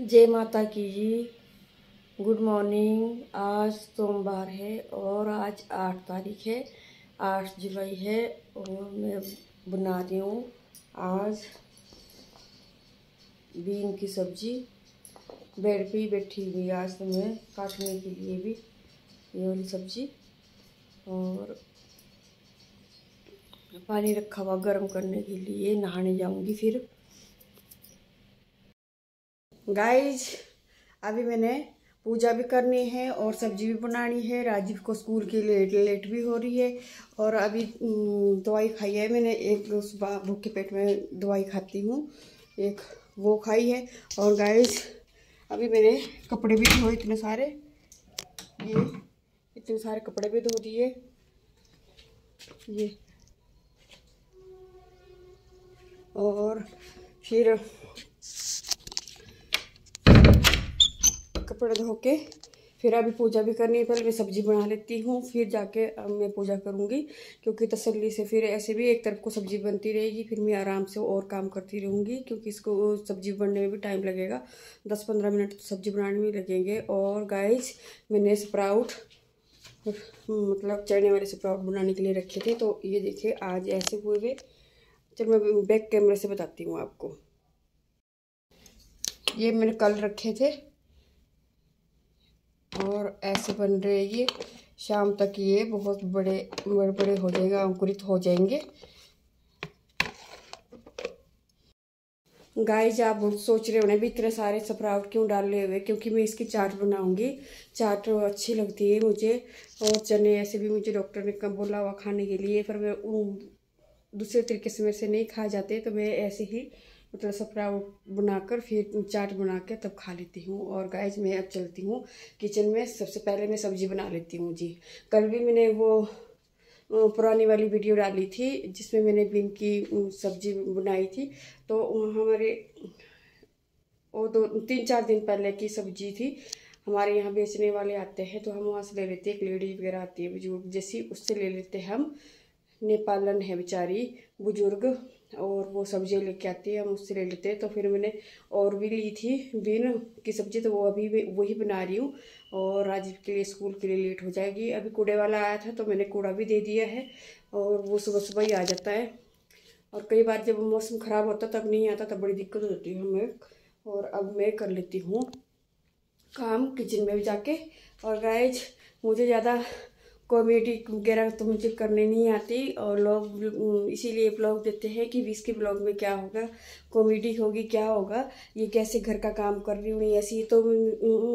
जय माता की जी। गुड मॉर्निंग आज सोमवार है और आज आठ तारीख है। आठ जुलाई है और मैं बना रही हूँ आज बीन की सब्ज़ी। बेड पे ही बैठी हुई आज तो मैं, काटने के लिए भी ये वाली सब्ज़ी। और पानी रखा हुआ गर्म करने के लिए नहाने जाऊँगी फिर। गाइज़ अभी मैंने पूजा भी करनी है और सब्ज़ी भी बनानी है। राजीव को स्कूल के लिए लेट लेट भी हो रही है और अभी दवाई खाई है मैंने। एक सुबह भूखे पेट में दवाई खाती हूँ। एक वो खाई है। और गाइज़ अभी मैंने कपड़े भी धोए इतने सारे। ये, इतने सारे कपड़े भी धो दिए। ये। और फिर कपड़े धो के फिर अभी पूजा भी करनी है। पहले मैं सब्ज़ी बना लेती हूँ, फिर जाके मैं पूजा करूँगी, क्योंकि तसल्ली से फिर ऐसे भी एक तरफ़ को सब्ज़ी बनती रहेगी, फिर मैं आराम से और काम करती रहूँगी, क्योंकि इसको सब्ज़ी बनने में भी टाइम लगेगा। दस पंद्रह मिनट तो सब्ज़ी बनाने में लगेंगे। और गाइस मैंने स्प्राउट मतलब चढ़ने वाले स्प्राउट बनाने के लिए रखे थे। तो ये देखिए, आज ऐसे हुए हुए। चल, मैं बैक कैमरे से बताती हूँ आपको। ये मैंने कल रखे थे। और ऐसे बन रहे ये। शाम तक ये बहुत बड़े बड़े बड़े हो जाएँगे, अंकुरित हो जाएँगे। गाय आप सोच रहे होने भी इतने सारे स्प्राउट क्यों डाले हुए क्योंकि मैं इसकी चाट बनाऊँगी। चाट अच्छी लगती है मुझे। और चने ऐसे भी मुझे डॉक्टर ने कब बोला हुआ खाने के लिए, पर मैं दूसरे तरीके से मेरे से नहीं खा जाते तो मैं ऐसे ही मतलब स्प्राउट बनाकर फिर चाट बना के तब खा लेती हूँ। और गाइज़ मैं अब चलती हूँ किचन में। सबसे पहले मैं सब्ज़ी बना लेती हूँ जी। कल भी मैंने वो पुरानी वाली वीडियो डाली थी, जिसमें मैंने बीन की सब्ज़ी बनाई थी। तो हमारे, वो दो, तीन चार दिन पहले की सब्ज़ी थी। हमारे यहाँ बेचने वाले आते हैं तो हम वहाँ से ले लेते हैं। एक लेडी वगैरह आती है बुज़ुर्ग, जैसी उससे ले लेते हैं हम। नेपालन है बेचारी, बुज़ुर्ग। और वो सब्ज़ियाँ लेके आती है, हम उससे ले लेते हैं। तो फिर मैंने और भी ली थी बीन की सब्ज़ी तो वो अभी वही बना रही हूँ। और राजीव के लिए स्कूल के लिए लेट हो जाएगी। अभी कूड़े वाला आया था तो मैंने कूड़ा भी दे दिया है और वो सुबह सुबह ही आ जाता है। और कई बार जब मौसम ख़राब होता तब नहीं आता, तब बड़ी दिक्कत होती है हमें। और अब मैं कर लेती हूँ काम किचन में भी जाके। और गाइज़ मुझे ज़्यादा कॉमेडी वगैरह तो मुझे करने नहीं आती और लोग, इसीलिए ब्लॉग देते हैं कि बीस के ब्लॉग में क्या होगा कॉमेडी होगी, क्या होगा, ये कैसे घर का काम कर रही हूँ, ऐसी तो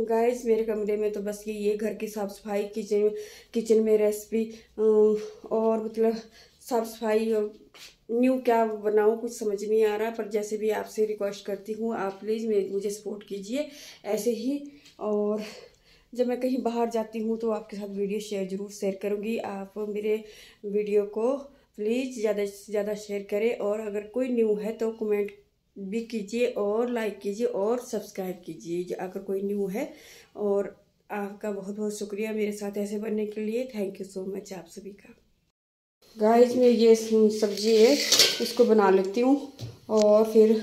गाइस मेरे कमरे में तो बस ये ये घर की साफ़ सफ़ाई किचन किचन में रेसिपी और मतलब साफ़ सफ़ाई और न्यू क्या बनाऊँ, कुछ समझ नहीं आ रहा, पर जैसे भी आपसे रिक्वेस्ट करती हूँ, आप प्लीज़ मुझे सपोर्ट कीजिए, ऐसे ही, और जब मैं कहीं बाहर जाती हूँ तो आपके साथ वीडियो शेयर ज़रूर शेयर करूँगी। आप मेरे वीडियो को प्लीज़ ज़्यादा से ज़्यादा शेयर करें और अगर कोई न्यू है तो कमेंट भी कीजिए और लाइक कीजिए और सब्सक्राइब कीजिए अगर कोई न्यू है। और आपका बहुत बहुत शुक्रिया मेरे साथ ऐसे बनने के लिए। थैंक यू सो मच आप सभी का। गाइस, में ये सब्ज़ी है, इसको बना लेती हूँ और फिर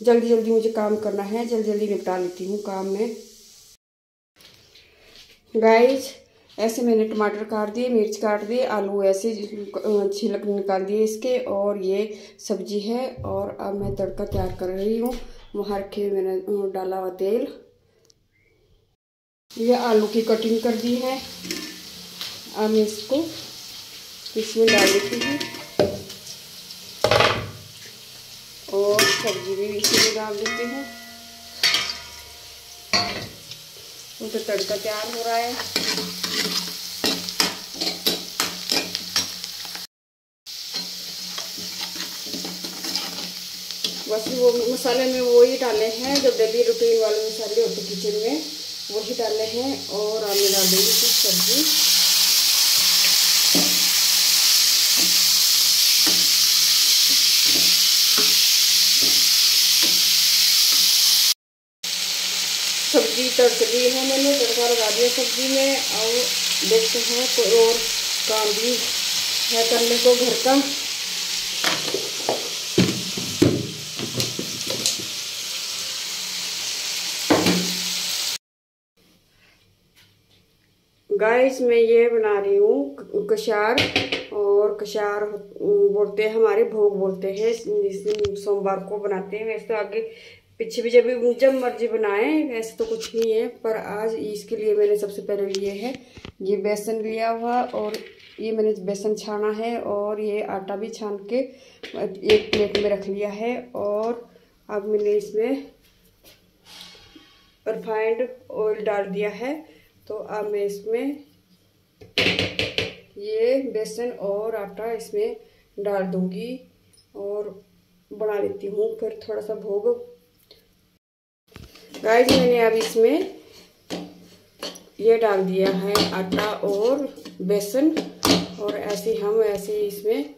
जल्दी जल्दी मुझे काम करना है। जल्दी जल्दी निपटा लेती हूँ काम में। गाइस ऐसे मैंने टमाटर काट दिए, मिर्च काट दिए, आलू ऐसे छिलक निकाल दिए इसके और ये सब्ज़ी है और अब मैं तड़का तैयार कर रही हूँ। वहाँ रखे मैंने डाला हुआ तेल। ये आलू की कटिंग कर दी है। अब मैं इसको इसमें डाल देती हूँ। और सब्ज़ी भी इसी में डाल देती हूँ। तो तड़का तैयार हो रहा है। बस वो मसाले में वही डाले हैं जो डेली रूटीन वाले मसाले होते किचन में, वही डाले हैं और आलू डाल देंगे कुछ सब्ज़ी। तड़क दी है मैंने तड़का लगा दिया सब्ज़ी में, और देखते हैं कोई और काम भी है करने को घर का। गाइस मैं ये बना रही हूँ कशार, और कशार बोलते हैं, हमारे भोग बोलते हैं, जिस सोमवार को बनाते हैं। वैसे तो आगे पीछे भी जब जब मर्ज़ी बनाए वैसे तो कुछ नहीं है, पर आज इसके लिए मैंने सबसे पहले लिए है, ये बेसन लिया हुआ और ये मैंने बेसन छाना है और ये आटा भी छान के एक प्लेट में रख लिया है और अब मैंने इसमें रिफाइंड ऑयल डाल दिया है। तो अब मैं इसमें ये बेसन और आटा इसमें डाल दूँगी और बना लेती हूँ, फिर थोड़ा सा भोग गाइस मैंने अब इसमें ये डाल दिया है आटा और बेसन, और ऐसे हम ऐसे इसमें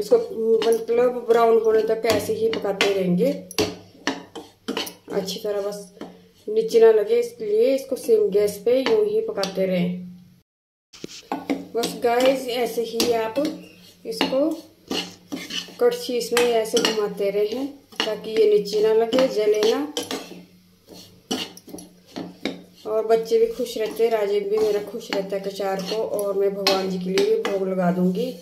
इसको मतलब ब्राउन होने तक ऐसे ही पकाते रहेंगे। अच्छी तरह बस नीचे ना लगे, इसलिए इसको सेम गैस पे यूँ ही पकाते रहें। बस गाइस ऐसे ही आप इसको कड़छी इसमें ऐसे घुमाते रहें। ताकि ये नीचे ना लगे जले ना। और बच्चे भी खुश रहते हैं राजीव भी मेरा खुश रहता है कचार को, और मैं भगवान जी के लिए भी भोग लगा दूँगी।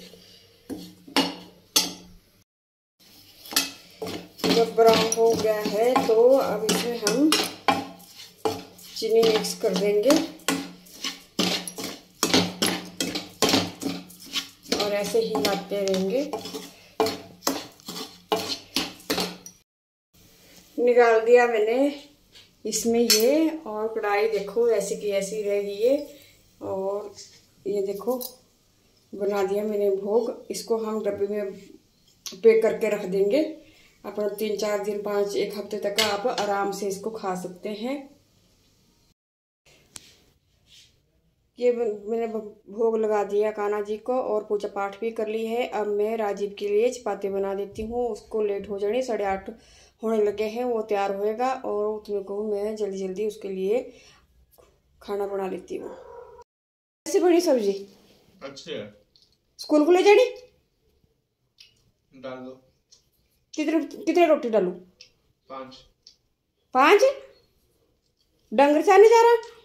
जब ब्राउन हो गया है तो अब इसमें हम चीनी मिक्स कर देंगे। और ऐसे ही लाते रहेंगे। निकाल दिया मैंने। इसमें ये और कढ़ाई देखो, ऐसी की ऐसी रहेगी ये और ये देखो, बना दिया मैंने भोग। इसको हम डब्बे में पैक करके रख देंगे। अपना तीन चार दिन, पाँच, एक हफ़्ते तक आप आराम से इसको खा सकते हैं। ये मैंने भोग लगा दिया कान्हा जी को और पूजा पाठ भी कर ली है। अब मैं राजीव के लिए चपाती बना देती हूँ। उसको लेट हो जाने, साढ़े आठ होने लगे हैं वो तैयार होएगा और उतने को मैं जल्दी जल्दी उसके लिए खाना बना लेती हूँ। कैसी बनी सब्ज़ी? अच्छी स्कूल को ले जानी? डाल दो। कितने कितने रोटी डालू? पाँच। पाँच? डंगर से नहीं जा रहा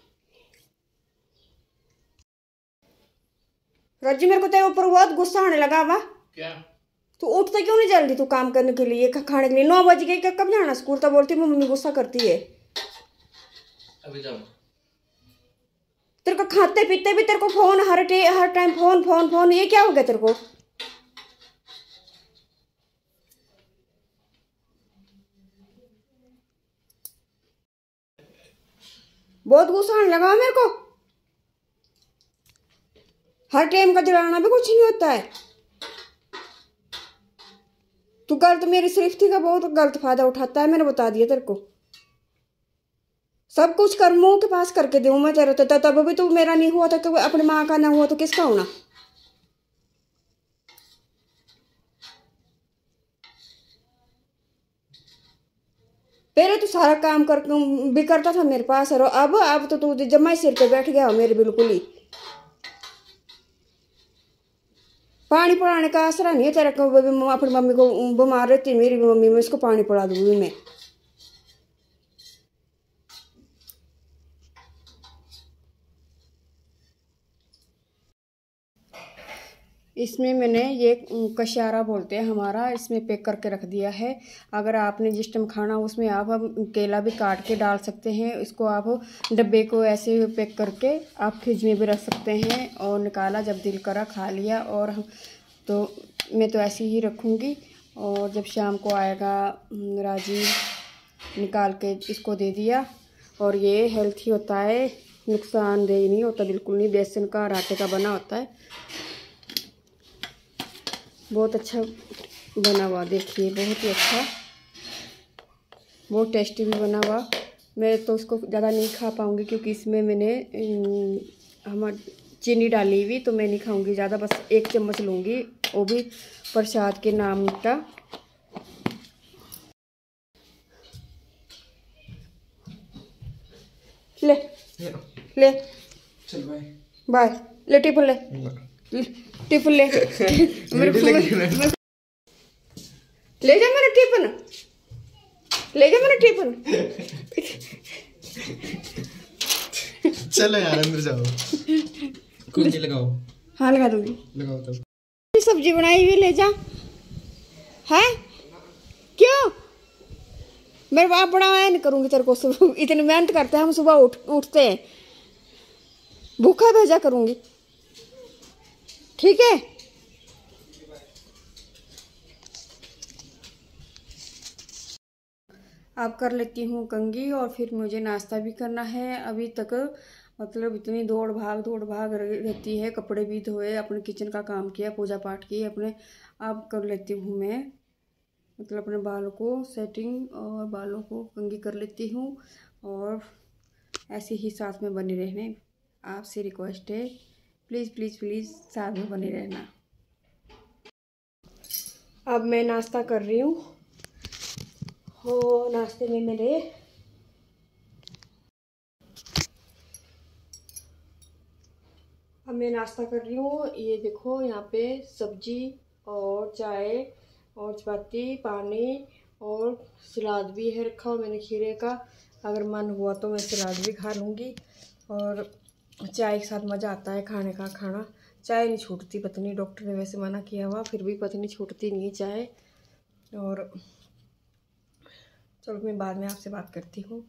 रज्जी मेरे को तेरे ऊपर बहुत गुस्सा आने लगा वा क्या? तू उठता क्यों नहीं जल्दी तू काम करने के लिए? खाने के लिए। नौ बज गए कब जाना स्कूल? तो बोलती मम्मी गुस्सा करती है। अभी तेरे को खाते पीते भी तेरे को फ़ोन हर टे हर टाइम फ़ोन फ़ोन फ़ोन ये क्या हो गया तेरे को? बहुत गुस्सा आने लगा मेरे को। हर टाइम का दिलाना भी कुछ नहीं होता है। तू गलत मेरी सृष्टि का बहुत गलत फ़ायदा उठाता है, मैंने बता दिया तेरे को। सब कुछ कर, मुँह के पास करके दू मैं तेरे तो तब भी तू मेरा नहीं हुआ तो अपनी माँ का ना हुआ तो किसका होना? पहले तो सारा काम कर भी करता था मेरे पास, और अब अब तो तू जमा सिर पे बैठ गया मेरे बिल्कुल ही। पानी पड़ाने का आसरा नहीं है, तेरे को मम्मी को बीमार रहती मेरी मम्मी, में इसको पानी पड़ा दूँगी, मैं। इसमें मैंने ये कशारा बोलते हैं हमारा, इसमें पैक करके रख दिया है। अगर आपने जिस टाइम खाना उसमें आप केला भी काट के डाल सकते हैं, इसको आप डब्बे को ऐसे पैक करके आप फ्रिज में भी रख सकते हैं और निकाला जब दिल करा खा लिया और तो मैं तो ऐसे ही रखूँगी और जब शाम को आएगा राजीव निकाल के इसको दे दिया और ये हेल्थी होता है, नुकसानदेह नहीं होता, बिल्कुल नहीं, बेसन का आटे का बना होता है। बहुत अच्छा बना हुआ देखिए बहुत ही अच्छा। बहुत टेस्टी भी बना हुआ। मैं तो उसको ज़्यादा नहीं खा पाऊँगी क्योंकि इसमें मैंने हमार चीनी डाली हुई तो मैं नहीं खाऊँगी ज़्यादा बस एक चम्मच लूँगी वो भी प्रसाद के नाम का। ले ले। चल बाय बाय। ले टिफ़िन ले। टिफ़िन ले। मेरे ले जा मेरा टिफ़िन। ले जा मेरा टिफ़िन। चलो यार अंदर जाओ। कुंजी लगाओ? हाँ लगा दूँगी। लगाओ तब सब्ज़ी बनाई हुई ले जा। है? क्यों? मेरे बाप बड़ा नहीं करूँगी तेरे को सुबह। इतनी मेहनत करते हैं हम सुबह उठ उठते हैं। भूखा भेजा करूँगी। ठीक है? अब कर लेती हूँ कंगी और फिर मुझे नाश्ता भी करना है। अभी तक मतलब इतनी दौड़ भाग दौड़ भाग रहती है। कपड़े भी धोए, अपने किचन का काम किया, पूजा पाठ की, अपने अब कर लेती हूँ मैं। मतलब अपने बालों को सेटिंग और बालों को कंगी कर लेती हूँ और ऐसे ही साथ में बने रहने। आपसे रिक्वेस्ट है। प्लीज़ प्लीज़ प्लीज़ साथ में बने रहना। अब मैं नाश्ता कर रही हूँ। हो, नाश्ते में मेरे। अब मैं नाश्ता कर रही हूँ। ये देखो, यहाँ पे सब्ज़ी और चाय और चपाती, पानी और सलाद भी है रखा मैंने खीरे का। अगर मन हुआ तो मैं सलाद भी खा लूँगी। और चाय के साथ मज़ा आता है खाने का खाना। चाय नहीं छूटती पत्नी डॉक्टर ने वैसे मना किया हुआ, फिर भी पत्नी छूटती नहीं है चाय। और चलो, मैं बाद में आपसे बात करती हूँ।